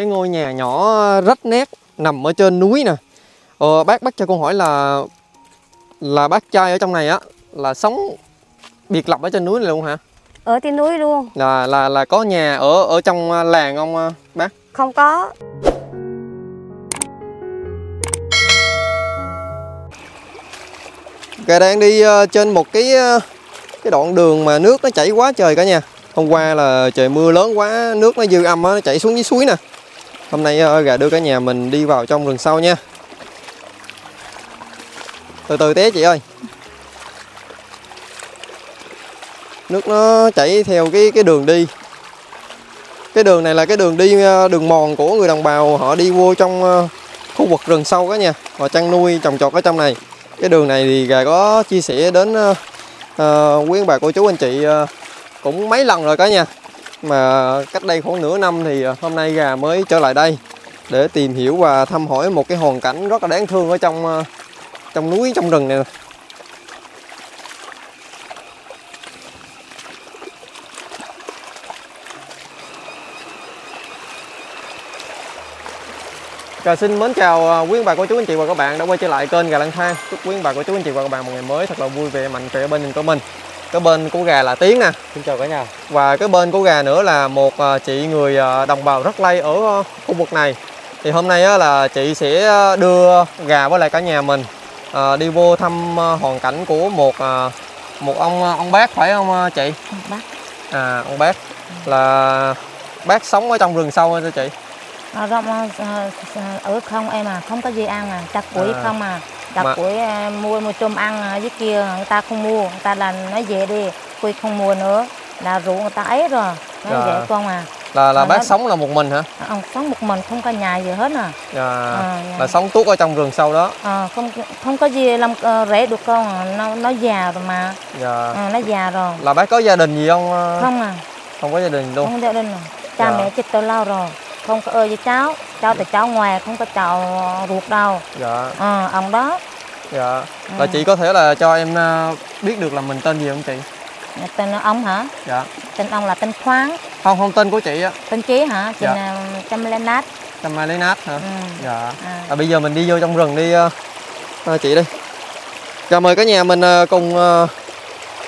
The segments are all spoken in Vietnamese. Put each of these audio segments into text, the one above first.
cái ngôi nhà nhỏ rách nét nằm ở trên núi nè. Ờ, bác bác cho con hỏi là là bác trai ở trong này á là sống biệt lập ở trên núi này luôn hả? Ở trên núi luôn. Là là là có nhà ở ở trong à, làng không à, bác? Không có. Gà đang đi ờ, trên một cái ờ, cái đoạn đường mà nước nó chảy quá trời cả nhà. Hôm qua là trời mưa lớn quá, nước nó dư âm á, nó chảy xuống dưới suối nè. Hôm nay ờ, gà đưa cả nhà mình đi vào trong rừng sâu nha. Từ từ té chị ơi. Nước nó chảy theo cái cái đường đi. Cái đường này là cái đường đi ờ, đường mòn của người đồng bào họ đi vô trong ờ, khu vực rừng sâu đó nha, Họ chăn nuôi trồng trọt ở trong này cái đường này thì gà có chia sẻ đến uh, uh, quý ông bà cô chú anh chị uh, cũng mấy lần rồi cả nha mà cách đây khoảng nửa năm thì à, hôm nay gà mới trở lại đây để tìm hiểu và thăm hỏi một cái hoàn cảnh rất là đáng thương ở trong à, trong núi, trong rừng này nè. Xin mến chào à, quý bà cô chú anh chị và các bạn đã quay trở lại kênh Gà Lang Thang. Chúc quý bà cô chú anh chị và các bạn một ngày mới thật là vui vẻ, mạnh khỏe bên mình của mình. Cái bên của gà là Tiến nè. Xin chào cả nhà. Và cái bên của gà nữa là một à, chị người à, đồng bào rất lây ở khu vực này. Thì hôm nay là chị sẽ đưa gà với lại cả nhà mình đi vô thăm hoàn cảnh của một một ông ông bác phải không chị? bác À ông bác là bác sống ở trong rừng sâu hả chị? à, ở không em à không có gì ăn à chặt củi À. không à chặt Mà- củi à, mua một chôm ăn à, dưới kia người ta không mua người ta là nói về đi quy không mua nữa là rủ người ta ấy rồi nói Dạ. vậy con à Là là Mà bác nó- sống là một mình hả? ông sống một mình không có nhà gì hết à, À, À, dạ. là sống tuốt ở trong rừng sâu đó. à không không có gì làm uh, rễ được con à. nó nó già rồi mà Dạ. à, nó già rồi Là bác có gia đình gì không? Không, không à không có gia đình luôn. không gia đình à. cha Dạ. mẹ chết từ lâu rồi không có ơi với cháu cháu thì cháu ngoài không có cháu ruột đâu Dạ, à, ông đó dạ. Ừ. Là chị có thể là cho em à, biết được là mình tên gì không chị? tên ông hả Dạ. tên ông là tên khoáng Không, không tên của chị á. tên chí hả chị Dạ. là trăm lên nát Mai lấy nát hả? ừ. Dạ. à. À, bây giờ mình đi vô trong rừng đi à, chị đi. Chào mời cả nhà mình cùng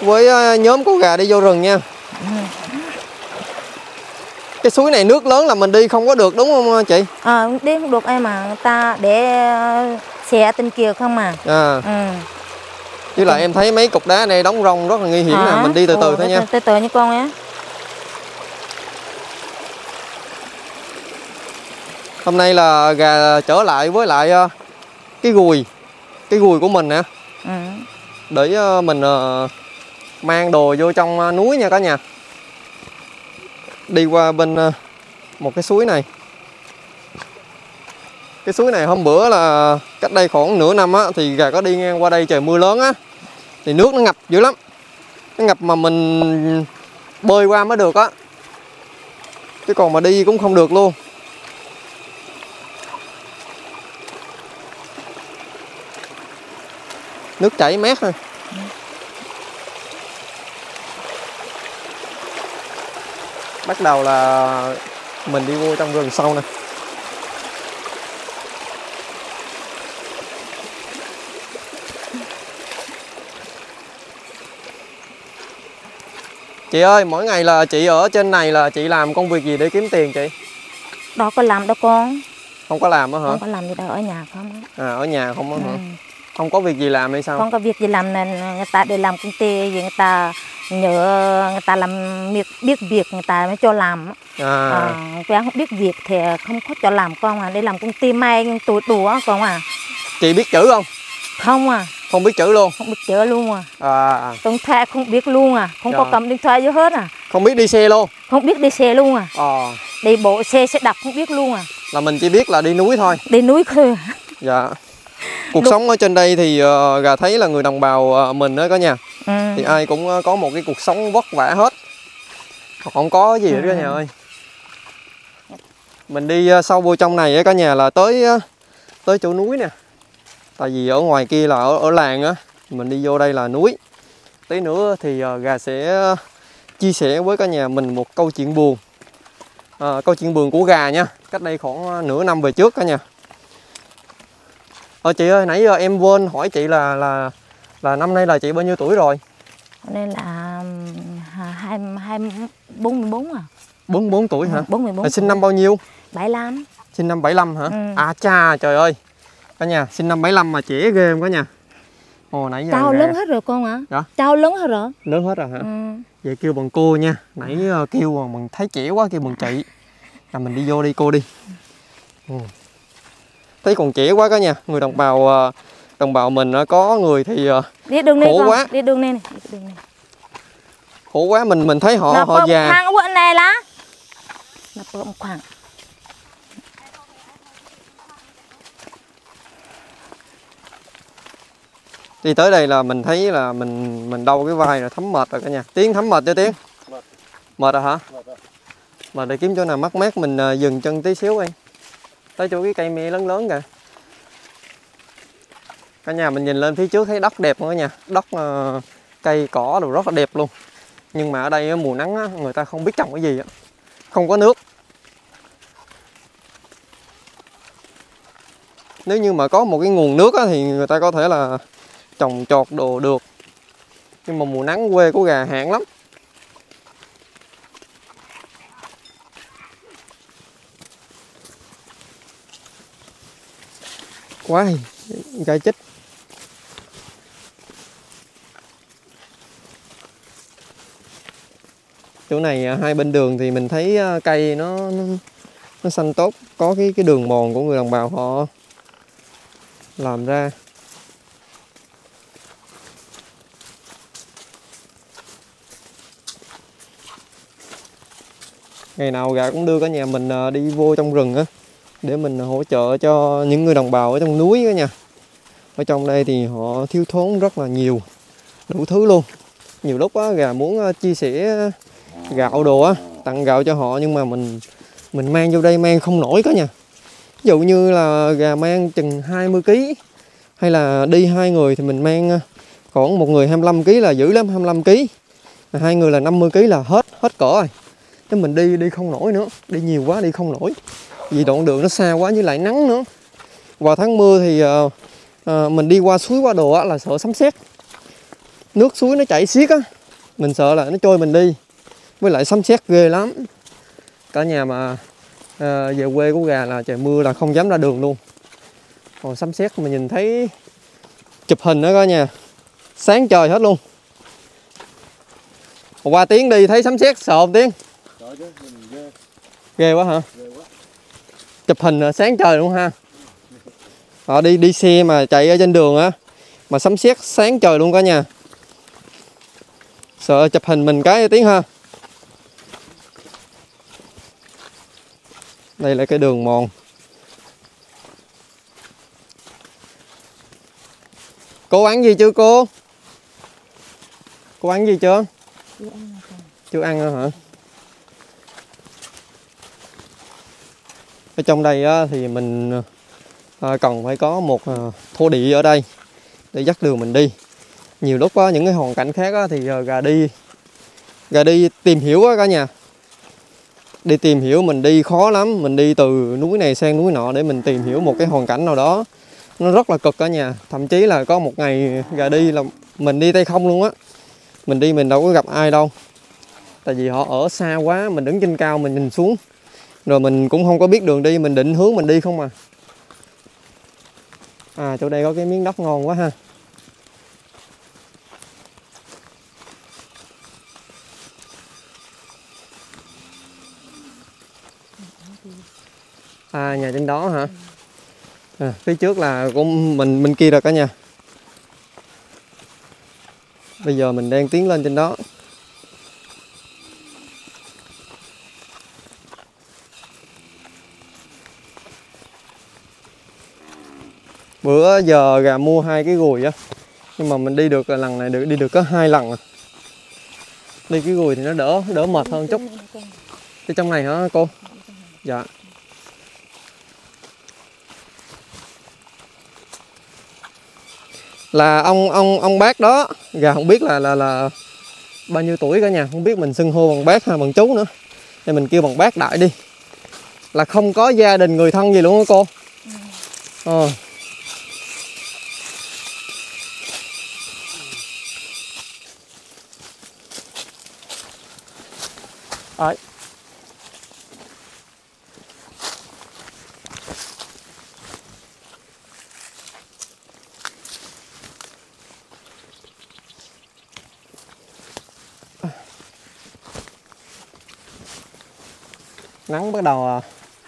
với nhóm của gà đi vô rừng nha. Ừ. Cái suối này nước lớn là mình đi không có được đúng không à, chị? à, đi không được em mà ta để ờ, xe tên kia không mà À, ừ. với lại em thấy mấy cục đá này đóng rong rất là nguy hiểm nè, À, mình đi từ từ thôi nha. từ từ như con á Hôm nay là gà trở lại với lại ờ, cái gùi cái gùi của mình nè ừ. để ờ, mình ờ, mang đồ vô trong ờ, núi nha cả nhà. Đi qua bên ờ, một cái suối này. Cái suối này hôm bữa là cách đây khoảng nửa năm á, thì gà có đi ngang qua đây trời mưa lớn á, thì nước nó ngập dữ lắm. Nó ngập mà mình bơi qua mới được á. Chứ còn mà đi cũng không được luôn. nước chảy mét thôi bắt đầu là mình đi vô trong rừng sâu nè. Chị ơi mỗi ngày là chị ở trên này là chị làm công việc gì để kiếm tiền chị? Đâu có làm đâu con. Không có làm á hả? Không có làm gì đâu ở nhà không á. à ở nhà không á ừ. hả không có việc gì làm hay sao? Không có việc gì làm nên người ta đi làm công ty gì người ta nhờ người ta làm việc biết việc người ta mới cho làm. À, à, quen không biết việc thì không có cho làm con à đi làm công ty may tủi đùa con à. Chị biết chữ không? Không à. Không biết chữ luôn. Không biết chữa luôn à. À, à. điện thoại không biết luôn à không có Dạ. cầm điện thoại gì hết à. Không biết đi xe luôn. Không biết đi xe luôn à. Ờ. Đi bộ xe sẽ đạp không biết luôn à. Là mình chỉ biết là đi núi thôi. Đi núi thôi à. dạ cuộc Lúc- sống ở trên đây thì ờ, gà thấy là người đồng bào ờ, mình đó cả nhà. Ừ. thì ai cũng ờ, có một cái cuộc sống vất vả hết. Không có gì hết cả Ừ. nhà ơi. Mình đi ờ, sâu vô trong này á cả nhà là tới ờ, tới chỗ núi nè. Tại vì ở ngoài kia là ở, ở làng á mình đi vô đây là núi. Tí nữa thì ờ, gà sẽ chia sẻ với cả nhà mình một câu chuyện buồn. À, câu chuyện vườn của gà nha. Cách đây khoảng nửa năm về trước cả nhà ờ chị ơi nãy giờ em quên hỏi chị là là là năm nay là chị bao nhiêu tuổi rồi? Nên là hai hai bốn mươi bốn à. 44 tuổi hả? Bốn mươi bốn Là sinh năm bao nhiêu? Bảy lăm. Sinh năm 75 hả? Ừ. à cha trời ơi. Cả nhà sinh năm 75 mà trẻ ghê không cả nhà? Ồ nãy giờ cháu lớn hết rồi con ạ. Dạ? cháu lớn hết rồi. Lớn hết rồi hả? Ừ. vậy kêu bằng cô nha. Nãy ờ, kêu mình thấy trẻ quá kêu bằng chị. Là mình đi vô đi cô đi. Ừ. thấy còn trẻ quá cả nhà người đồng bào ờ, đồng bào mình ờ, có người thì ờ, đi đường này Khổ quá. đi đường này, này. đi đường này. Khổ quá mình mình thấy họ Nó họ già. bên này lá khoảng đi tới đây là mình thấy là mình mình đau cái vai rồi thấm mệt rồi cả nhà. Tiến thấm mệt cho tiến? Mệt. mệt rồi hả? Mà để kiếm chỗ nào mát mát mình dừng chân tí xíu đi tới chỗ cái cây me lớn lớn kìa. Cả nhà mình nhìn lên phía trước thấy đất đẹp không cả nhà? Đất uh, cây cỏ đồ rất là đẹp luôn. Nhưng mà ở đây mùa nắng á, người ta không biết trồng cái gì á. Không có nước. Nếu như mà có một cái nguồn nước á, thì người ta có thể là trồng trọt đồ được. Nhưng mà mùa nắng quê của gà hạn lắm. Quá gai chích. Chỗ này à, hai bên đường thì mình thấy à, cây nó nó, nó xanh tốt. Có cái cái đường mòn của người đồng bào họ làm ra. Ngày nào gà cũng đưa cả nhà mình à, đi vô trong rừng á để mình hỗ trợ cho những người đồng bào ở trong núi đó nha. Ở trong đây thì họ thiếu thốn rất là nhiều, đủ thứ luôn. Nhiều lúc á, gà muốn chia sẻ gạo đồ á, tặng gạo cho họ nhưng mà mình mình mang vô đây mang không nổi cả nha. Ví dụ như là gà mang chừng 20 kg hay là đi hai người thì mình mang khoảng một người 25 kg là dữ lắm 25 kg hai người là 50 kg là hết hết cỡ rồi. Chứ mình đi đi không nổi nữa, đi nhiều quá đi không nổi vì đoạn đường nó xa quá với lại nắng nữa. Vào tháng mưa thì ờ, ờ, mình đi qua suối qua đồ á là sợ sấm sét. Nước suối nó chảy xiết á mình sợ là nó trôi mình đi với lại sấm sét ghê lắm. Cả nhà mà ờ, về quê của gà là trời mưa là không dám ra đường luôn. Còn sấm sét mà nhìn thấy chụp hình đó cả nhà sáng trời hết luôn. Qua tiếng đi thấy sấm sét sợ không tiếng. Mình ghê quá hả? Ghê quá chụp hình sáng trời luôn ha. Họ đi đi xe mà chạy ở trên đường á, mà sấm sét sáng trời luôn cả nhà. Sợ chụp hình mình cái tiếng ha. Đây là cái đường mòn. Cô ăn gì chưa cô? Cô ăn gì chưa? Chưa ăn nữa hả? Ở trong đây thì mình à, cần phải có một à, thô địa ở đây để dắt đường mình đi. Nhiều lúc á, những cái hoàn cảnh khác thì à, gà đi gà đi tìm hiểu á cả nhà. Đi tìm hiểu mình đi khó lắm mình đi từ núi này sang núi nọ để mình tìm hiểu một cái hoàn cảnh nào đó. Nó rất là cực cả nhà thậm chí là có một ngày gà đi là mình đi tay không luôn á. Mình đi mình đâu có gặp ai đâu. Tại vì họ ở xa quá mình đứng trên cao mình nhìn xuống rồi mình cũng không có biết đường đi mình định hướng mình đi không à? À chỗ đây có cái miếng đất ngon quá ha. À nhà trên đó hả? À, phía trước là của mình bên kia rồi cả nhà. Bây giờ mình đang tiến lên trên đó. Bữa giờ gà mua hai cái gùi á. Nhưng mà mình đi được là lần này được, đi được có hai lần à. đi cái gùi thì nó đỡ đỡ mệt hơn chút. Cái trong này hả cô? Dạ. Là ông ông ông bác đó, gà không biết là là là bao nhiêu tuổi cả nhà, không biết mình xưng hô bằng bác hay bằng chú nữa. Nên mình kêu bằng bác đại đi. Là không có gia đình người thân gì luôn á cô. Ờ. Đấy. nắng bắt đầu à,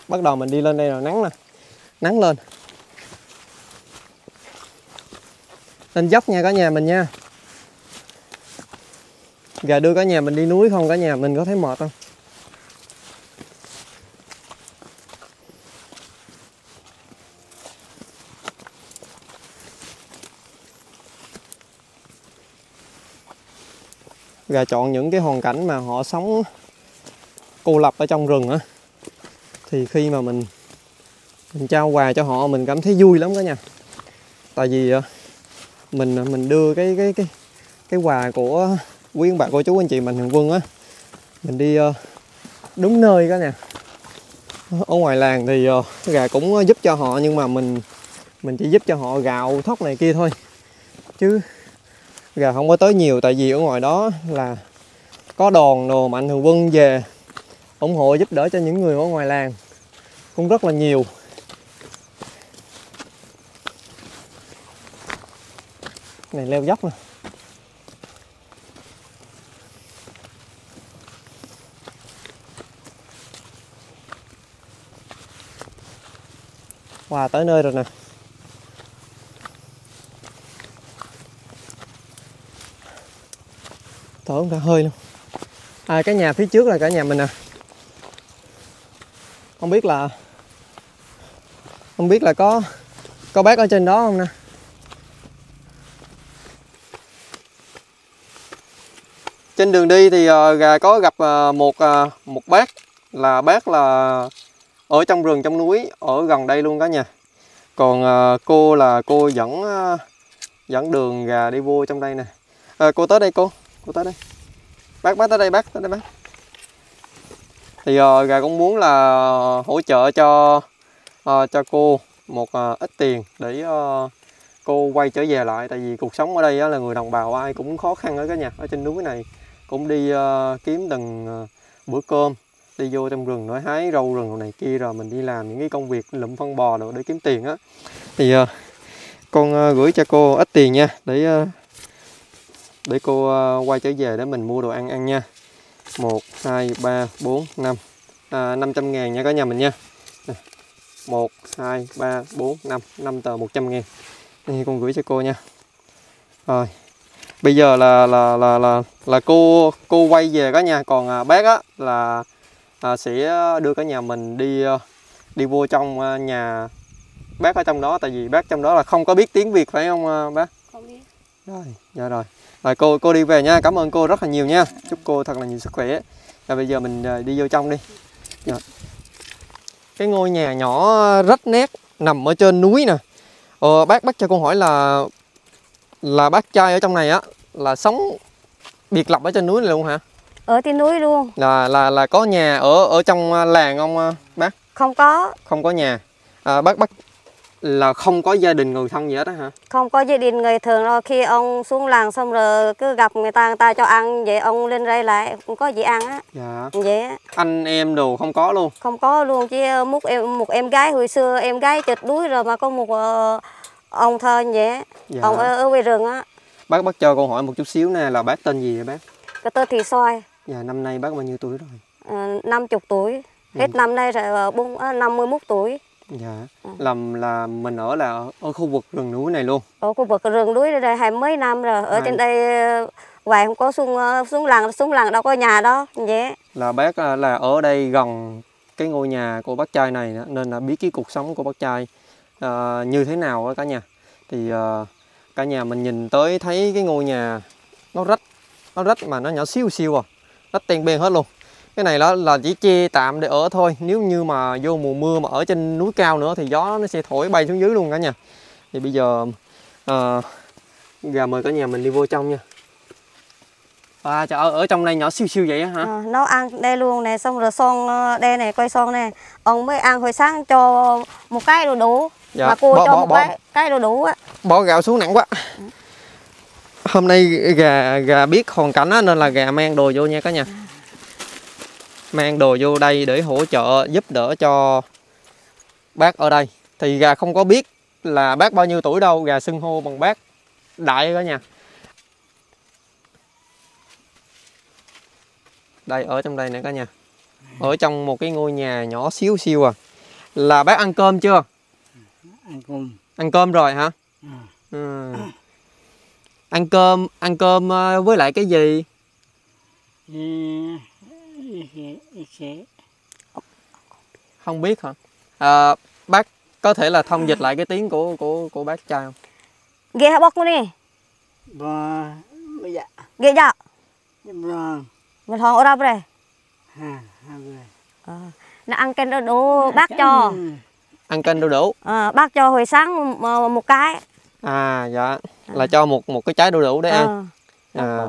bắt đầu mình đi lên đây rồi, nắng nè. Nắng lên. Lên dốc nha cả nhà mình nha. Giờ đưa cả nhà mình đi núi không? Cả nhà mình có thấy mệt không? Gà chọn những cái hoàn cảnh mà họ sống, cô lập ở trong rừng á. Thì khi mà mình mình trao quà cho họ, mình cảm thấy vui lắm cả nhà tại vì ờ, mình ờ, mình đưa cái cái cái cái quà của quý ông bà, cô chú, anh chị mình thường quân á. Mình đi ờ, đúng nơi cả nè. Ở ngoài làng thì gà cũng giúp cho họ, nhưng mà mình mình chỉ giúp cho họ gạo, thóc này kia thôi. Chứ gà không có tới nhiều tại vì ở ngoài đó là có đòn đồ mạnh thường quân về ủng hộ giúp đỡ cho những người ở ngoài làng. Cũng rất là nhiều. Này leo dốc nè. Wow, tới nơi rồi nè. Thở không cả hơi luôn. À, cái nhà phía trước là cả nhà mình nè không biết là không biết là có có bác ở trên đó không nè. Trên đường đi thì ờ, gà có gặp ờ, một ờ, một bác. Là bác là ở trong rừng trong núi ở gần đây luôn cả nhà. Còn cô là cô dẫn dẫn đường gà đi vô trong đây nè. À, cô tới đây cô cô tới đây. Bác bác tới đây bác tới đây bác. Thì uh, gà cũng muốn là hỗ trợ cho uh, cho cô một uh, ít tiền để uh, cô quay trở về lại. Tại vì cuộc sống ở đây uh, là người đồng bào ai cũng khó khăn ở cái nhà ở trên núi này. Cũng đi uh, kiếm từng uh, bữa cơm đi vô trong rừng nói hái rau rừng này kia rồi mình đi làm những cái công việc lụm phân bò rồi để kiếm tiền á. Thì uh, con uh, gửi cho cô ít tiền nha để uh, để cô uh, quay trở về để mình mua đồ ăn ăn nha. 1 2 3 4 5 à, 500 ngàn nha cả nhà mình nha. 1 2 3 4 5 5 tờ 100 ngàn. Đây con gửi cho cô nha. Rồi. Bây giờ là là là là là cô cô quay về cả nhà. Còn à, bác á là à, sẽ đưa cả nhà mình đi à, đi vô trong à, nhà bác ở trong đó. Tại vì bác trong đó là không có biết tiếng Việt phải không bác? Không biết. Rồi dạ rồi rồi cô cô đi về nha. Cảm ơn cô rất là nhiều nha. Chúc cô thật là nhiều sức khỏe. Rồi bây giờ mình à, đi vô trong đi. Dạ. cái ngôi nhà nhỏ rất nét nằm ở trên núi nè. Ờ, bác bác cho con hỏi là là bác trai ở trong này á là sống biệt lập ở trên núi này luôn hả? Ở trên núi luôn. Là là là có nhà ở ở trong à, làng không à, bác? Không có. Không có nhà. À, bác bác là không có gia đình người thân gì hết á hả? Không có gia đình người thường đâu. Khi ông xuống làng xong rồi cứ gặp người ta người ta cho ăn vậy ông lên đây lại không có gì ăn á. Dạ. Vậy á. Anh em đồ không có luôn? Không có luôn chứ một em một em gái hồi xưa em gái chật đuối rồi mà có một ờ, ông thơ vậy dạ. ông ở, ở ngoài rừng á. Bác bác cho con hỏi một chút xíu nè là bác tên gì vậy bác? Cái tên thì soi. Dạ năm nay bác bao nhiêu tuổi rồi? Năm chục tuổi. Hết năm nay rồi bốn ờ, năm mươi mốt tuổi dạ. Ừ. làm là mình ở là ở, khu vực rừng núi này luôn. Ở khu vực rừng núi đây hai mấy năm rồi. Ở Hai- trên đây ờ, hoài không có xuống ờ, xuống làng xuống làng đâu có nhà đó vậy là bác à, là ở đây gần cái ngôi nhà của bác trai này nữa, nên là biết cái cuộc sống của bác trai à, như thế nào á cả nhà. Thì à, cả nhà mình nhìn tới thấy cái ngôi nhà nó rách nó rách mà nó nhỏ xíu xíu à rách ten ben hết luôn cái này đó là chỉ che tạm để ở thôi. Nếu như mà vô mùa mưa mà ở trên núi cao nữa thì gió nó sẽ thổi bay xuống dưới luôn cả nhà. Thì bây giờ à, gà mời cả nhà mình đi vô trong nha. À, trời ơi, ở trong đây nhỏ siêu siêu vậy hả? Ờ, nấu ăn đây luôn này xong rồi son ờ, đây này quay son này ông mới ăn hồi sáng cho một cái đồ đủ. Dạ, mà cô bỏ- cho bỏ- một bỏ. cái cái đồ đủ á. bỏ gạo xuống nặng quá. Hôm nay gà gà biết hoàn cảnh á, nên là gà mang đồ vô nha cả nhà mang đồ vô đây để hỗ trợ giúp đỡ cho bác ở đây. Thì gà không có biết là bác bao nhiêu tuổi đâu gà xưng hô bằng bác đại cả nhà đây ở trong đây nè cả nhà. Ở trong một cái ngôi nhà nhỏ xíu xiu à. Là bác ăn cơm chưa? Ăn cùng ăn cơm rồi hả? Ừ. Ừ. ăn cơm ăn cơm ờ, với lại cái gì không biết hả? À, bác có thể là thông dịch lại cái tiếng của của của bác trai không ghê hả đi? Bò bây giờ. Ghê dạ bò mình thong ở đâu đây. Ha ha về Ờ, nó ăn cái đồ đủ bác cho. ăn canh đu đủ Ờ, bác cho hồi sáng một, cái. À dạ. Là cho một một cái trái đu đủ để ăn. Ờ, à,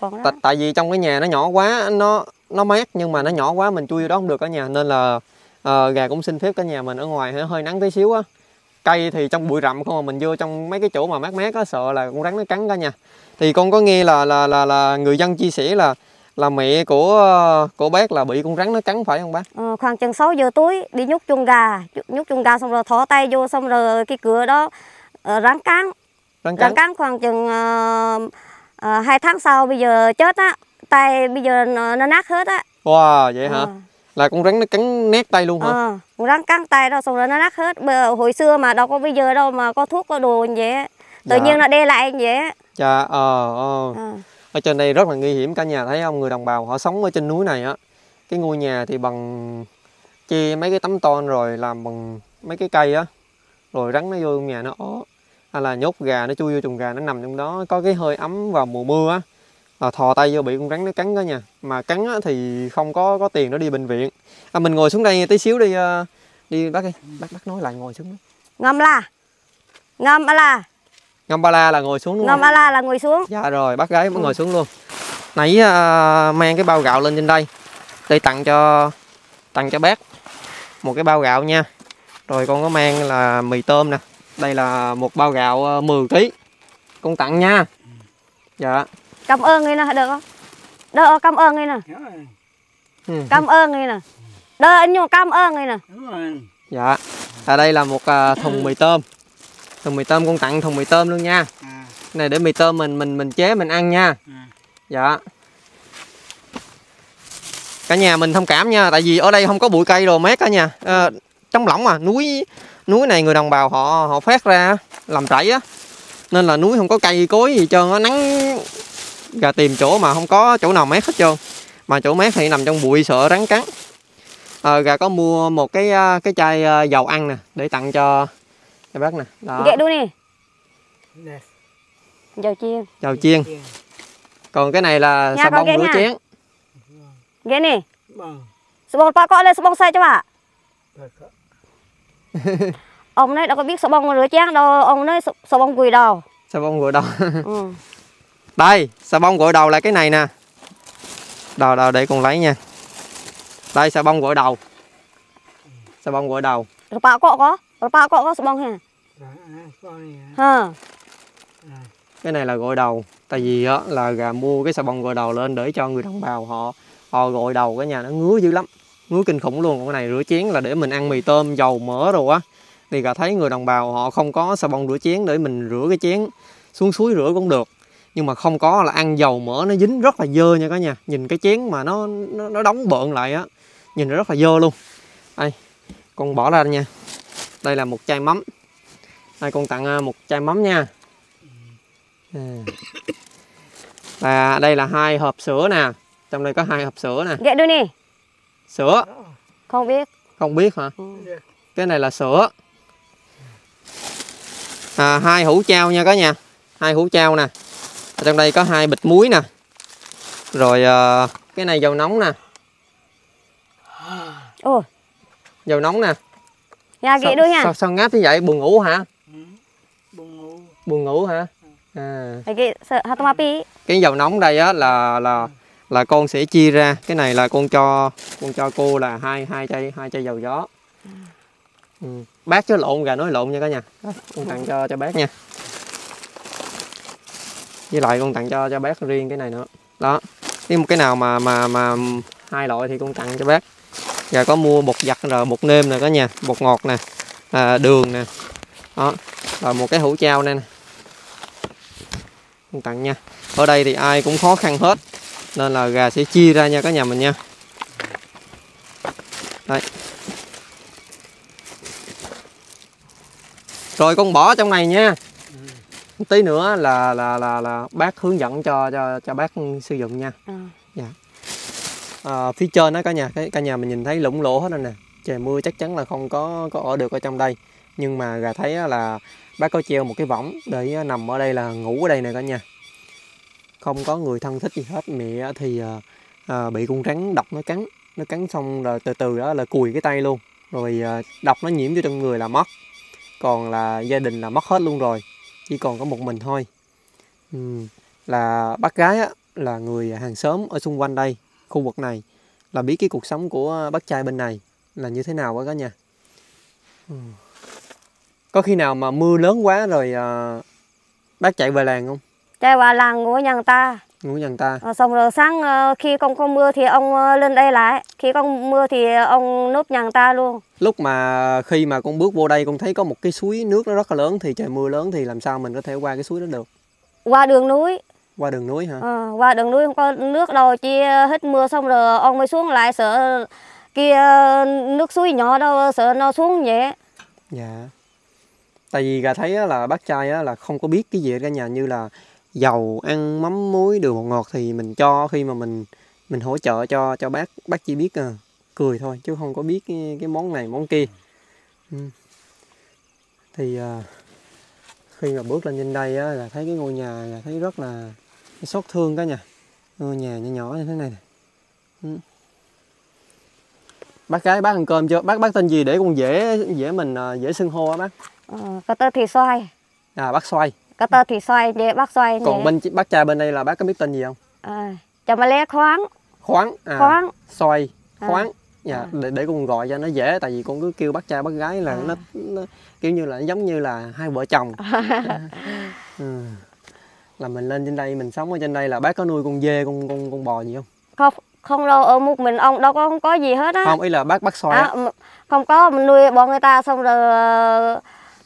còn đó. Tại, tại vì trong cái nhà nó nhỏ quá nó nó mát nhưng mà nó nhỏ quá mình chui vô đó không được cả nhà nên là ờ, gà cũng xin phép cả nhà mình ở ngoài hơi, nắng tí xíu á. Cây thì trong bụi rậm không mà mình vô trong mấy cái chỗ mà mát mát á sợ là con rắn nó cắn cả nhà. Thì con có nghe là là là là người dân chia sẻ là là mẹ của của bác là bị con rắn nó cắn phải không bác? Ờ, khoảng chừng 6 giờ tối đi nhúc chuồng gà nhúc chuồng gà xong rồi thỏ tay vô xong rồi cái cửa đó uh, rắn cắn. Rắn rắn cắn cắn khoảng chừng uh, hai tháng sau bây giờ chết á tay bây giờ nó, nó nát hết á. Wow vậy hả? Ờ, là con rắn nó cắn nét tay luôn hả? Ờ, con rắn cắn tay đó xong rồi nó nát hết. Bây giờ, hồi xưa mà đâu có bây giờ đâu mà có thuốc có đồ như vậy tự Dạ. nhiên nó đe lại như vậy dạ ờ ờ. Ờ. ở trên đây rất là nguy hiểm cả nhà thấy không? Người đồng bào họ sống ở trên núi này á. Cái ngôi nhà thì bằng che mấy cái tấm tôn rồi làm bằng mấy cái cây á. Rồi rắn nó vô trong nhà nó ở hay là nhốt gà nó chui vô chuồng gà nó nằm trong đó. Có cái hơi ấm vào mùa mưa á là thò tay vô bị con rắn nó cắn đó nha mà cắn á, thì không có có tiền nó đi bệnh viện à, mình ngồi xuống đây tí xíu đi ờ, đi bác ơi bác bác nói lại ngồi xuống đó. ngâm la ngâm a la ngâm ba la là ngồi xuống đúng không ngâm a la là ngồi xuống Dạ rồi, bác gái mới ngồi xuống luôn. Nãy à, mang cái bao gạo lên trên đây để tặng cho tặng cho bác một cái bao gạo nha. Rồi con có mang là mì tôm nè. Đây là một bao gạo à, 10 kg. Con tặng nha. Dạ. Cảm ơn người nè được không đỡ cảm ơn người nè Ừ. cảm ơn người nè đỡ anh nhung cảm ơn người nè đúng rồi Dạ. À, đây là một à, thùng mì tôm. Thùng mì tôm con tặng thùng mì tôm luôn nha. à Cái này để mì tôm mình mình mình chế mình ăn nha. Dạ. Cả nhà mình thông cảm nha, tại vì ở đây không có bụi cây đồ mát cả nhà. À, trong lỏng mà, núi núi này người đồng bào họ họ phát ra làm rẫy á. Nên là núi không có cây cối gì hết trơn á, nắng gà tìm chỗ mà không có chỗ nào mát hết trơn. Mà chỗ mát thì nằm trong bụi sợ rắn cắn. À, gà có mua một cái à, cái chai à, dầu ăn nè để tặng cho cho bác nè. Đó, ghệ đu nè dầu chiên dầu chiên. Còn cái này là Nha, xà bông rửa chén. ghệ nè bằng Sabong pa có lên sabong sai cho bà ông nói đâu có biết sabong rửa chén đâu ông nói sabong quỳ đầu Xà bông rửa đầu. ừ. Đây, xà bông gội đầu là cái này nè. Đầu đầu để con lấy nha. Đây xà bông gội đầu. Xà bông gội đầu. rồi pa có có rồi pa có có sabong ha rồi à này ha à Cái này là gội đầu. Tại vì á là gà mua cái xà bông gội đầu lên để cho người đồng bào họ họ gội đầu cái nhà nó ngứa dữ lắm. Ngứa kinh khủng luôn. Còn cái này rửa chén là để mình ăn mì tôm dầu mỡ rồi á. Thì gà thấy người đồng bào họ không có xà bông rửa chén để mình rửa cái chén xuống suối rửa cũng được. Nhưng mà không có là ăn dầu mỡ nó dính rất là dơ nha cả nhà. Nhìn cái chén mà nó nó, nó đóng bợn lại á. Nhìn nó rất là dơ luôn. Đây, con bỏ ra nha. Đây là một chai mắm. Đây con tặng à, một chai mắm nha. À. Và đây là hai hộp sữa nè. Trong đây có hai hộp sữa nè. ghệ đu nè Sữa, không biết không biết hả? ừ. Cái này là sữa. À, hai hũ trao nha cả nhà. Hai hũ trao nè. Ở trong đây có hai bịch muối nè. Rồi à, cái này dầu nóng nè. ôi Dầu nóng nè. nhà Sao, đu nha sao, sao ngáp như vậy? Buồn ngủ hả? ừ. ngủ Buồn ngủ hả? à, satu mapi. cái dầu nóng đây á là là là con sẽ chia ra cái này là con cho con cho cô là hai hai chai hai chai dầu gió ừ. bác chứ lộn gà nói lộn nha cả nhà con tặng cho cho bác nha với lại con tặng cho cho bác riêng cái này nữa. Đó nếu một cái nào mà mà mà hai loại thì con tặng cho bác. Và có mua bột giặt rồi bột nêm nè cả nhà bột ngọt nè à, đường nè. Đó rồi một cái hũ trao này nè. Con tặng nha. Ở đây thì ai cũng khó khăn hết nên là gà sẽ chia ra nha cả nhà mình nha. Đây. Rồi con bỏ trong này nha tí nữa là là là là bác hướng dẫn cho cho cho bác sử dụng nha. Ừ. à, phía trên đó cả nhà cái cả nhà mình nhìn thấy lủng lỗ hết rồi nè. Trời mưa chắc chắn là không có có ở được ở trong đây. Nhưng mà gà thấy là bác có treo một cái võng để nằm ở đây là ngủ ở đây nè cả nhà. Không có người thân thích gì hết mẹ thì à, à, bị con rắn độc nó cắn. Nó cắn xong rồi từ từ đó là cùi cái tay luôn. Rồi à, độc nó nhiễm vô trong người là mất. Còn là gia đình là mất hết luôn rồi chỉ còn có một mình thôi. Là bác gái á, là người hàng xóm ở xung quanh đây khu vực này là biết cái cuộc sống của bác trai bên này là như thế nào quá cả nhà. Có khi nào mà mưa lớn quá rồi à, bác chạy về làng không? Chạy về làng của nhà người ta ngủ nhà người ta Ờ, Xong rồi sáng ờ, khi không có mưa thì ông ờ, lên đây lại. Khi không mưa thì ông núp nhà người ta luôn. lúc mà khi mà con bước vô đây con thấy có một cái suối nước nó rất là lớn thì trời mưa lớn thì làm sao mình có thể qua cái suối đó được Qua đường núi. qua đường núi hả Ờ, qua đường núi không có nước đâu. Chỉ hết mưa xong rồi ông mới xuống lại sợ kia nước suối nhỏ đâu sợ nó xuống vậy. dạ tại vì gà thấy là bác trai là không có biết cái gì cả nhà như là dầu ăn mắm muối đường bột ngọt thì mình cho khi mà mình mình hỗ trợ cho cho bác bác chỉ biết à, cười thôi chứ không có biết cái, cái món này món kia ừ. thì à, khi mà bước lên trên đây á, là thấy cái ngôi nhà là thấy rất là xót thương cả nhà ngôi nhà nhỏ nhỏ như thế này nè. Ừ. bác gái bác ăn cơm chưa bác bác tên gì để con dễ dễ mình à, dễ xưng hô á bác Ờ, cái tơ thì xoay. à bác xoay Cái tơ thì xoay vậy bác xoay còn vậy. bên bác trai bên đây là bác có biết tên gì không À, cho mà lé khoáng. khoáng à, Khoáng. xoay À. khoáng dạ À. để, để con gọi cho nó dễ tại vì con cứ kêu bác trai bác gái là À. nó, nó kiểu như là giống như là hai vợ chồng ừ. là mình lên trên đây mình sống ở trên đây là bác có nuôi con dê con con con bò gì không Không không đâu ở một mình ông đâu có không có gì hết á. không ý là bác bác xoay À, không có mình nuôi bọn người ta xong rồi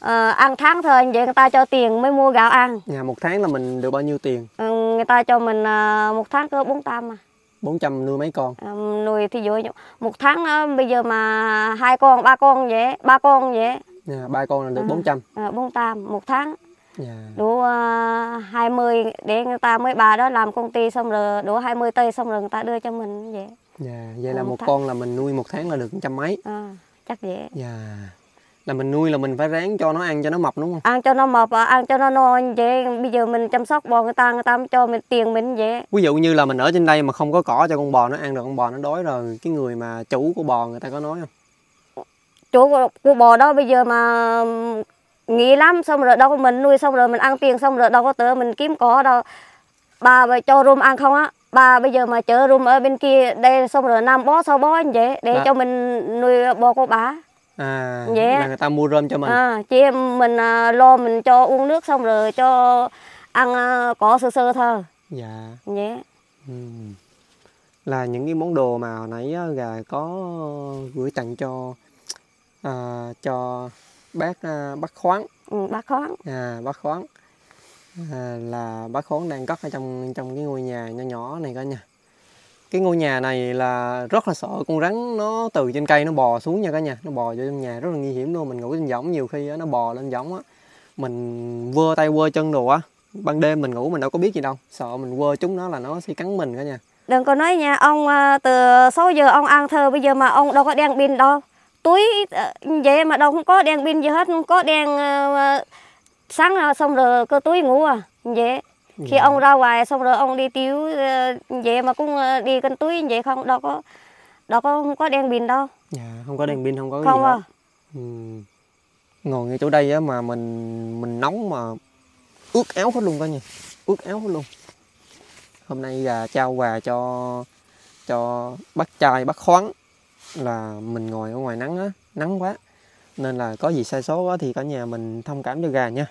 ờ, ăn tháng thôi vậy người ta cho tiền mới mua gạo ăn. Nhà một tháng là mình được bao nhiêu tiền? Ừ, người ta cho mình ờ, một tháng có bốn trăm mà 400 nuôi mấy con? Ờ, nuôi thì dụ một tháng đó, bây giờ mà hai con ba con vậy ba con vậy. Nhà ba con là được À. 400 bốn trăm một tháng. Dạ đủ uh, 20 để người ta mới bà đó làm công ty xong rồi đủ 20 tây xong rồi người ta đưa cho mình vậy. Dạ vậy là một tháng. con là mình nuôi một tháng là được trăm mấy. Ờ, chắc vậy. Dạ là mình nuôi là mình phải ráng cho nó ăn cho nó mập đúng không? Ăn cho nó mập ờ, ăn cho nó no như vậy bây giờ mình chăm sóc bò người ta người ta cho mình tiền mình vậy. Ví dụ như là mình ở trên đây mà không có cỏ cho con bò nó ăn được con bò nó đói rồi cái người mà chủ của bò người ta có nói không? Chủ của, của bò đó bây giờ mà nghỉ lắm xong rồi đâu có mình nuôi xong rồi mình ăn tiền xong rồi đâu có tự mình kiếm cỏ đâu. Bà cho rùm ăn không á bà bây giờ mà chở rùm ở bên kia đây xong rồi năm bó sau bó như vậy để Dạ. cho mình nuôi bò của bà à Dạ. là người ta mua rơm cho mình. À, chị em mình à, lo mình cho uống nước xong rồi cho ăn à, cỏ sơ sơ thôi. Dạ. Ừ. là những cái món đồ mà hồi nãy gà có gửi tặng cho à, cho bác à, bác khoáng. Ừ, bác khoáng. À, bác khoáng. À, là bác khoáng đang cất ở trong trong cái ngôi nhà nhỏ nhỏ này cả nhà cái ngôi nhà này là rất là sợ, con rắn nó từ trên cây nó bò xuống nha cả nhà, nó bò vô trong nhà, rất là nguy hiểm luôn, mình ngủ trên võng nhiều khi nó bò lên võng á. Mình vơ tay vơ chân đồ á, ban đêm mình ngủ mình đâu có biết gì đâu, sợ mình vơ chúng nó là nó sẽ cắn mình cả nhà. Đừng có nói nha, ông à, từ 6 giờ ông ăn thơ, bây giờ mà ông đâu có đèn pin đâu. Túi ờ, vậy mà đâu không có đèn pin gì hết, không có đèn ờ, sáng nào xong rồi cơ túi ngủ à. Vậy khi Dạ. ông ra ngoài xong rồi ông đi tiêu ờ, vậy mà cũng ờ, đi cân túi vậy không? Đâu có đâu có không có đèn pin đâu. Dạ không có đèn pin không có không gì hết. À ừ. ngồi ngay chỗ đây á mà mình mình nóng mà ướt áo hết luôn cả nhà ướt áo hết luôn. Hôm nay gà trao quà cho cho bác trai bác khoáng là mình ngồi ở ngoài nắng á nắng quá. Nên là có gì sai số á thì cả nhà mình thông cảm cho gà nha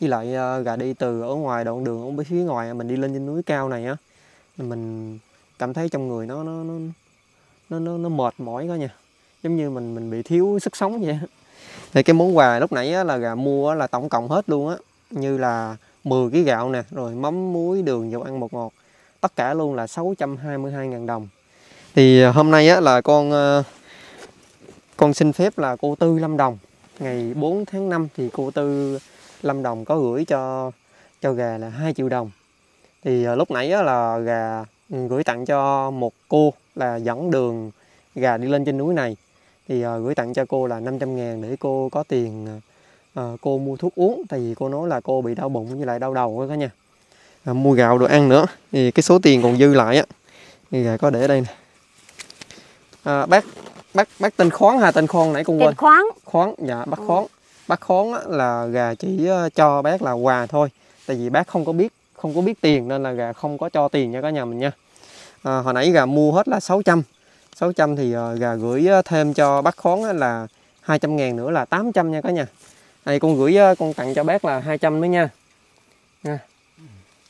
với lại ờ, gà đi từ ở ngoài đoạn đường ở phía ngoài mình đi lên trên núi cao này á mình cảm thấy trong người nó nó nó nó nó, nó mệt mỏi cả nha. Giống như mình mình bị thiếu sức sống vậy thì cái món quà lúc nãy á, là gà mua á, là tổng cộng hết luôn á như là 10 kg gạo nè rồi mắm muối đường dầu ăn bột ngọt tất cả luôn là 622.000 đồng. Thì ờ, hôm nay á là con ờ, con xin phép là cô Tư Lâm Đồng. Ngày 4 tháng 5 thì cô Tư Lâm Đồng có gửi cho cho gà là 2 triệu đồng. Thì ờ, lúc nãy là gà ừ, gửi tặng cho một cô là dẫn đường gà đi lên trên núi này. Thì ờ, gửi tặng cho cô là 500 ngàn để cô có tiền ờ, cô mua thuốc uống. Tại vì cô nói là cô bị đau bụng với lại đau đầu đó cả nhà. À, mua gạo đồ ăn nữa. Thì cái số tiền còn dư lại á. Thì gà có để đây nè. À, bác bác bác tên khoáng hay tên khoan nãy con quên. Khoáng. Khoáng dạ bác khoáng bác khốn á, là gà chỉ ờ, cho bác là quà thôi. Tại vì bác không có biết không có biết tiền nên là gà không có cho tiền nha cả nhà mình nha. À, hồi nãy gà mua hết là 600 600 thì ờ, gà gửi thêm cho bác khốn á là 200 ngàn nữa là 800 nha cả nhà. Đây con gửi con tặng cho bác là 200 nữa nha. Nha.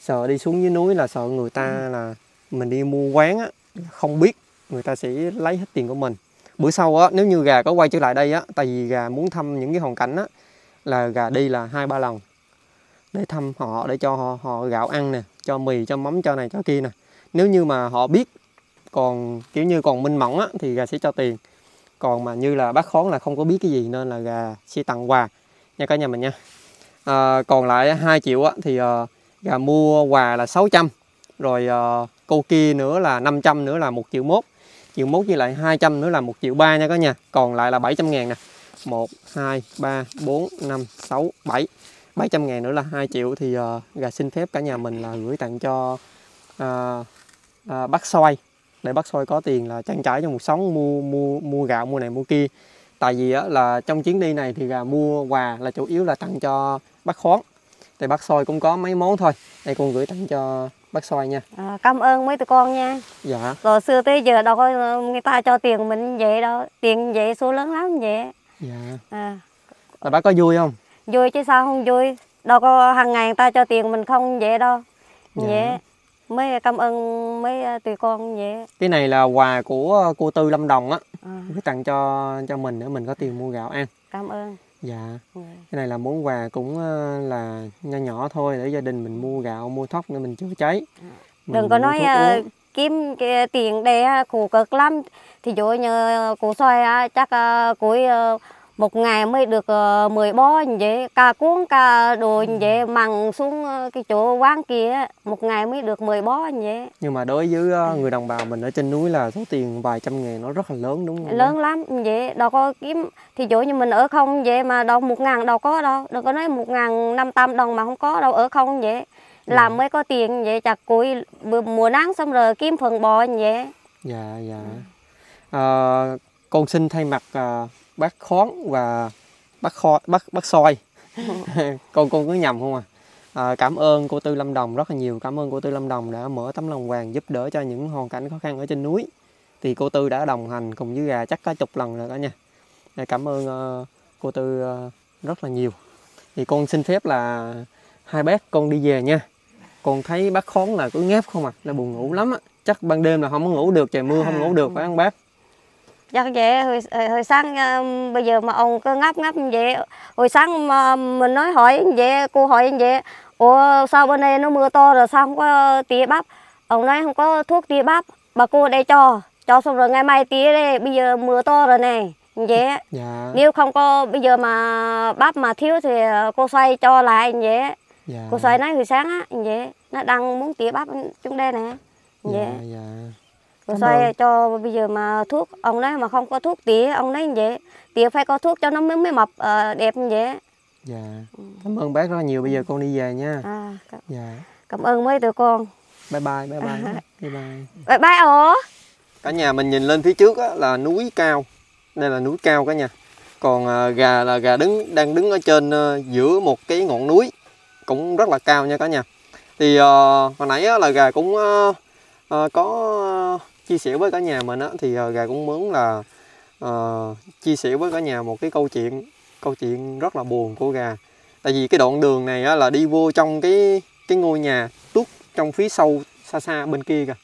Sợ đi xuống dưới núi là sợ người ta là mình đi mua quán á không biết người ta sẽ lấy hết tiền của mình bữa sau á nếu như gà có quay trở lại đây á tại vì gà muốn thăm những cái hoàn cảnh á là gà đi là hai ba lần để thăm họ để cho họ, họ gạo ăn nè cho mì cho mắm cho này cho kia nè. Nếu như mà họ biết còn kiểu như còn minh mẫn á thì gà sẽ cho tiền. Còn mà như là bác khón là không có biết cái gì nên là gà sẽ tặng quà nha cả nhà mình nha. À, còn lại 2 triệu á thì uh, gà mua quà là 600 rồi uh, cô kia nữa là 500 nữa là 1 triệu mốt triệu mốt với lại 200 nữa là 1 triệu ba nha cả nhà. Còn lại là 700 ngàn nè. 1 2 3 4 5 6 7 700 ngàn nữa là 2 triệu thì uh, gà xin phép cả nhà mình là gửi tặng cho uh, uh, bác xoay để bác xoay có tiền là trang trải cho cuộc sống mua mua mua gạo mua này mua kia. Tại vì á, là trong chuyến đi này thì gà mua quà là chủ yếu là tặng cho bác khoáng thì bác soi cũng có mấy món thôi. Đây con gửi tặng cho bác soi nha. À, cảm ơn mấy tụi con nha. Dạ. Rồi xưa tới giờ đâu có người ta cho tiền mình vậy đâu. Tiền vậy số lớn lắm vậy. Dạ. À, là bác có vui không? Vui chứ sao không vui? Đâu có hàng ngày người ta cho tiền mình không vậy đâu. Dạ. vậy mới cảm ơn mấy ờ, tụi con vậy. Cái này là quà của cô tư lâm đồng á. À, gửi tặng cho cho mình để mình có tiền mua gạo ăn. Cảm ơn dạ. Ừ. cái này là món quà cũng ờ, là nho nhỏ thôi để gia đình mình mua gạo mua thóc để mình chữa cháy. Mình đừng có nói ờ, kiếm cái tiền để ờ, khổ cực lắm. Thì dụ như cụ xoay chắc cuối ờ, một ngày mới được ờ, 10 bó như vậy cả cuốn cả đồ như vậy mằng xuống ờ, cái chỗ quán kia một ngày mới được 10 bó như vậy. Nhưng mà đối với ờ, người đồng bào mình ở trên núi là số tiền vài trăm ngàn nó rất là lớn đúng không? Lớn lắm như vậy đâu có kiếm. Thì dụ như mình ở không vậy mà đâu một ngàn đâu có đâu đừng có nói một ngàn năm trăm đồng mà không có đâu ở không vậy. Làm mới có tiền như vậy chặt củi mùa nắng xong rồi kiếm phần bò như vậy. Dạ dạ. Ờ, con xin thay mặt ờ, bác khoáng và bác kho bác bác soi. Con con cứ nhầm không à? À, cảm ơn cô Tư Lâm Đồng rất là nhiều. Cảm ơn cô Tư Lâm Đồng đã mở tấm lòng vàng giúp đỡ cho những hoàn cảnh khó khăn ở trên núi. Thì cô Tư đã đồng hành cùng với gà chắc cả chục lần rồi đó nha. Cảm ơn ờ, cô Tư ờ, rất là nhiều. Thì con xin phép là hai bác con đi về nha. Con thấy bác khón là cứ ngáp không à là buồn ngủ lắm á. Chắc ban đêm là không có ngủ được trời mưa không ngủ được phải không bác chắc vậy hồi, hồi, hồi sáng ờ, bây giờ mà ông cứ ngáp ngáp như vậy hồi sáng mà mình nói hỏi như vậy cô hỏi như vậy ủa sao bên đây nó mưa to rồi sao không có tía bắp? Ông nói không có thuốc tía bắp bà cô đây cho cho xong rồi ngày mai tía đây bây giờ mưa to rồi này. Như vậy. Dạ. Nếu không có bây giờ mà bắp mà thiếu thì cô xoay cho lại như vậy. Dạ. Cô xoay nói hồi sáng á như vậy nó đang muốn tía bắp chúng đây nè. Như vậy. dạ. dạ cô Cảm xoay cho bây giờ mà thuốc ông nói mà không có thuốc tía ông nói như vậy. Tía phải có thuốc cho nó mới mới mập ờ, đẹp như vậy. Dạ. Cảm ơn bác rất là nhiều bây giờ con đi về nha. À, cảm- dạ. cảm ơn mấy tụi con. Bye bye bye bye. Bye bye. Bye bye ổ. Cả nhà mình nhìn lên phía trước á, là núi cao. Đây là núi cao cả nhà. Còn à, gà là gà đứng đang đứng ở trên à, giữa một cái ngọn núi cũng rất là cao nha cả nhà. Thì uh, hồi nãy á, là gà cũng uh, uh, có chia sẻ với cả nhà mình á, thì uh, gà cũng muốn là uh, chia sẻ với cả nhà một cái câu chuyện câu chuyện rất là buồn của gà. Tại vì cái đoạn đường này á, là đi vô trong cái cái ngôi nhà tuốt trong phía sau xa xa bên kia kìa.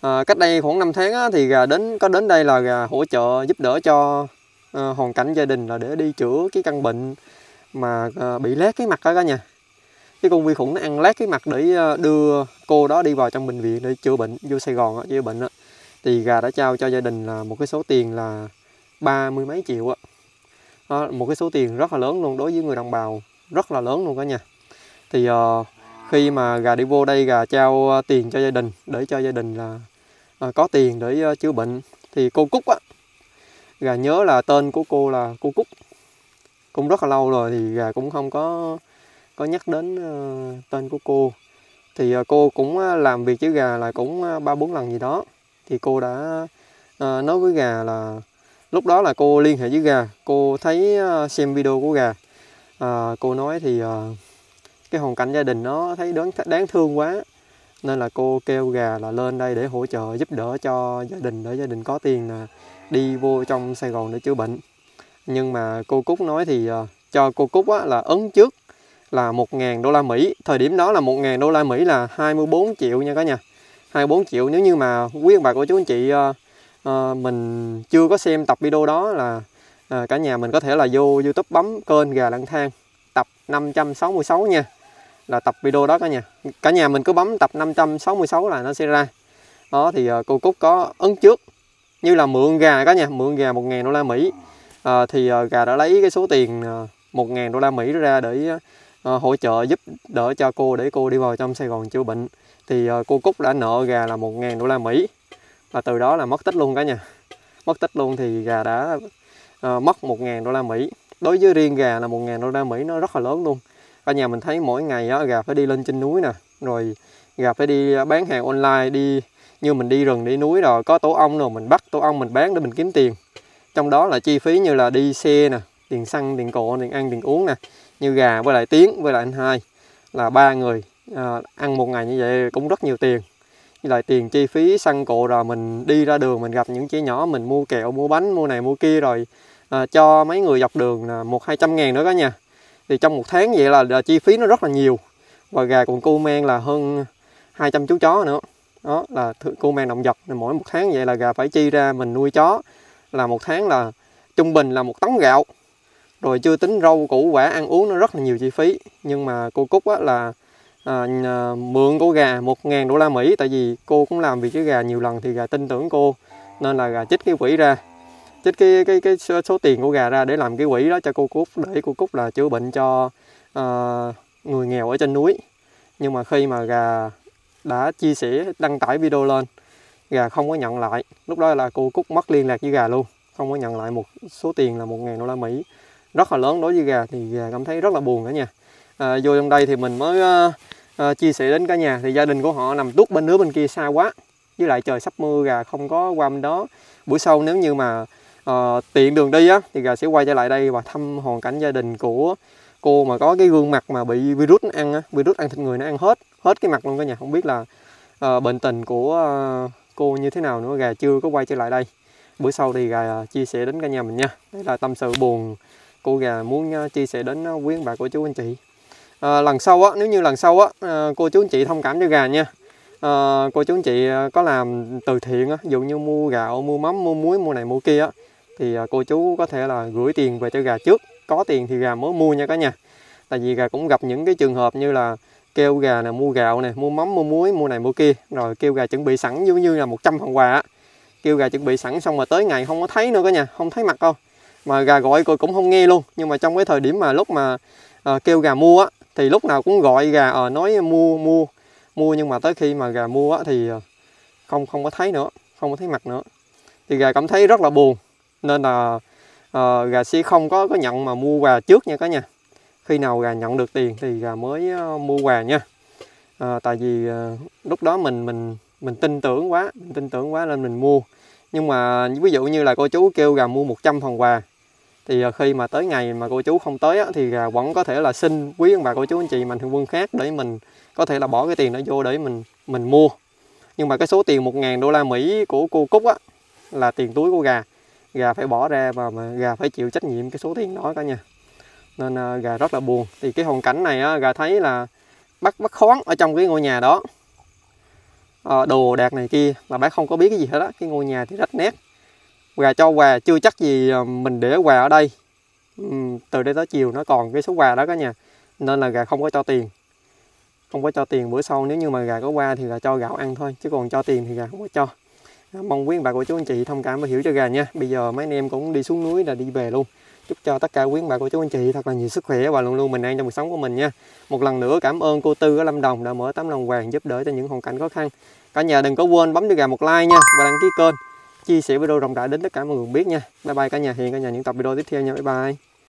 À, cách đây khoảng 5 tháng á, thì gà đến có đến đây là gà hỗ trợ giúp đỡ cho uh, hoàn cảnh gia đình là để đi chữa cái căn bệnh mà uh, bị lét cái mặt đó cả nhà. Cái con vi khuẩn nó ăn lét cái mặt để uh, đưa cô đó đi vào trong bệnh viện để chữa bệnh vô Sài Gòn á, chữa bệnh á thì gà đã trao cho gia đình là một cái số tiền là ba mươi mấy triệu á. Đó, một cái số tiền rất là lớn luôn đối với người đồng bào rất là lớn luôn cả nhà thì uh, khi mà gà đi vô đây gà trao ờ, tiền cho gia đình để cho gia đình là uh, có tiền để uh, chữa bệnh thì cô Cúc á gà nhớ là tên của cô là cô Cúc. Cũng rất là lâu rồi thì gà cũng không có có nhắc đến uh, tên của cô. Thì uh, cô cũng làm việc với gà là cũng ba bốn lần gì đó thì cô đã à, nói với gà là lúc đó là cô liên hệ với gà cô thấy ờ, xem video của gà. À, cô nói thì à, cái hoàn cảnh gia đình nó thấy đáng đáng thương quá. Nên là cô kêu gà là lên đây để hỗ trợ giúp đỡ cho gia đình để gia đình có tiền là đi vô trong Sài Gòn để chữa bệnh. Nhưng mà cô Cúc nói thì uh, cho cô Cúc á, là ấn trước là 1.000 đô la Mỹ. Thời điểm đó là 1.000 đô la Mỹ là 24 triệu nha cả nhà. 24 triệu. Nếu như mà quý ông bà cô chú anh chị uh, uh, mình chưa có xem tập video đó là uh, cả nhà mình có thể là vô YouTube bấm kênh gà lang thang tập 566 nha. Là tập video đó cả nhà. Cả nhà mình cứ bấm tập 566 là nó sẽ ra. Đó thì uh, cô Cúc có ấn trước như là mượn gà cả nhà mượn gà 1.000 đô la Mỹ. Uh, thì uh, gà đã lấy cái số tiền uh, 1.000 đô la Mỹ ra để uh, hỗ trợ giúp đỡ cho cô để cô đi vào trong Sài Gòn chữa bệnh thì ờ, cô Cúc đã nợ gà là 1.000 đô la Mỹ. Và từ đó là mất tích luôn cả nhà. Mất tích luôn thì gà đã uh, mất 1.000 đô la Mỹ. Đối với riêng gà là 1.000 đô la Mỹ nó rất là lớn luôn. Cả nhà mình thấy mỗi ngày đó, gà phải đi lên trên núi nè. Rồi gà phải đi bán hàng online đi như mình đi rừng đi núi rồi có tổ ong rồi mình bắt tổ ong mình bán để mình kiếm tiền. Trong đó là chi phí như là đi xe nè tiền xăng tiền cộ tiền ăn tiền uống nè. Như gà với lại tiến với lại anh hai là ba người à, ăn một ngày như vậy cũng rất nhiều tiền. Với lại tiền chi phí xăng cộ rồi mình đi ra đường mình gặp những chị nhỏ mình mua kẹo mua bánh mua này mua kia rồi à, cho mấy người dọc đường là một hai trăm ngàn nữa đó nha. thì trong một tháng vậy là, là chi phí nó rất là nhiều. Và gà còn cu men là hơn 200 chú chó nữa. Đó là cu men động vật. Mỗi một tháng vậy là gà phải chi ra mình nuôi chó. Là một tháng là trung bình là một tấn gạo. Rồi chưa tính rau củ quả ăn uống nó rất là nhiều chi phí. Nhưng mà cô Cúc á, là À, à, mượn của gà 1.000 đô la Mỹ tại vì cô cũng làm việc với gà nhiều lần thì gà tin tưởng cô nên là gà chích cái quỹ ra chích cái cái cái số tiền của gà ra để làm cái quỹ đó cho cô Cúc để cô Cúc là chữa bệnh cho uh, người nghèo ở trên núi. Nhưng mà khi mà gà đã chia sẻ đăng tải video lên gà không có nhận lại. Lúc đó là cô Cúc mất liên lạc với gà luôn không có nhận lại một số tiền là 1.000 đô la Mỹ. Rất là lớn đối với gà thì gà cảm thấy rất là buồn cả nha à, vô trong đây thì mình mới à, à, chia sẻ đến cả nhà. Thì gia đình của họ nằm tuốt bên nước bên kia xa quá. Với lại trời sắp mưa gà không có qua bên đó. Buổi sau nếu như mà à, tiện đường đi á thì gà sẽ quay trở lại đây và thăm hoàn cảnh gia đình của cô mà có cái gương mặt mà bị virus nó ăn á. Virus ăn thịt người nó ăn hết hết cái mặt luôn cả nhà. Không biết là à, bệnh tình của à, cô như thế nào nữa. Gà chưa có quay trở lại đây. Bữa sau thì gà à, chia sẻ đến cả nhà mình nha. Đây là tâm sự buồn cô gà. Muốn à, chia sẻ đến à, quý bà của chú anh chị à, lần sau á nếu như lần sau á ờ, cô chú anh chị thông cảm cho gà nha. À, cô chú anh chị có làm từ thiện á dụ như mua gạo mua mắm mua muối mua này mua kia á thì cô chú có thể là gửi tiền về cho gà trước. Có tiền thì gà mới mua nha cả nhà. Tại vì gà cũng gặp những cái trường hợp như là kêu gà nè mua gạo nè mua mắm mua muối mua này mua kia rồi kêu gà chuẩn bị sẵn giống như là 100 phần quà á. Kêu gà chuẩn bị sẵn xong mà tới ngày không có thấy nữa cả nhà không thấy mặt đâu. Mà gà gọi cô cũng không nghe luôn nhưng mà trong cái thời điểm mà lúc mà à, kêu gà mua á thì lúc nào cũng gọi gà à, nói mua mua mua nhưng mà tới khi mà gà mua á thì ờ, không không có thấy nữa không có thấy mặt nữa. Thì gà cảm thấy rất là buồn nên là à, gà sẽ không có có nhận mà mua quà trước nha cả nhà. Khi nào gà nhận được tiền thì gà mới mua quà nha. À, tại vì à, lúc đó mình mình mình tin tưởng quá mình tin tưởng quá nên mình mua. Nhưng mà ví dụ như là cô chú kêu gà mua 100 phần quà thì à, khi mà tới ngày mà cô chú không tới á, thì gà vẫn có thể là xin quý ông bà cô chú anh chị mạnh thường quân khác để mình có thể là bỏ cái tiền đó vô để mình mình mua. Nhưng mà cái số tiền 1.000 đô la Mỹ của cô Cúc á là tiền túi của gà. Gà phải bỏ ra và mà gà phải chịu trách nhiệm cái số tiền đó cả nhà. Nên à, gà rất là buồn. Thì cái hoàn cảnh này á, gà thấy là bắt bắt khoáng ở trong cái ngôi nhà đó. À, đồ đạc này kia mà bác không có biết cái gì hết á cái ngôi nhà thì rất nét gà cho quà, chưa chắc gì ờ, mình để quà ở đây. Ừ, từ đây tới chiều nó còn cái số quà đó cả nhà, nên là gà không có cho tiền. Không có cho tiền bữa sau, nếu như mà gà có qua thì gà cho gạo ăn thôi, chứ còn cho tiền thì gà không có cho. Ờ, mong quý bà cô chú anh chị thông cảm và hiểu cho gà nha. Bây giờ mấy anh em cũng đi xuống núi là đi về luôn. Chúc cho tất cả quý bà cô chú anh chị thật là nhiều sức khỏe và luôn luôn bình an trong cuộc sống của mình nha. Một lần nữa cảm ơn cô Tư ở Lâm Đồng đã mở tấm lòng vàng giúp đỡ cho những hoàn cảnh khó khăn. Cả nhà đừng có quên bấm cho gà một like nha và đăng ký kênh chia sẻ video rộng rãi đến tất cả mọi người biết nha. Bye bye cả nhà, hẹn cả nhà những tập video tiếp theo nha. Bye bye.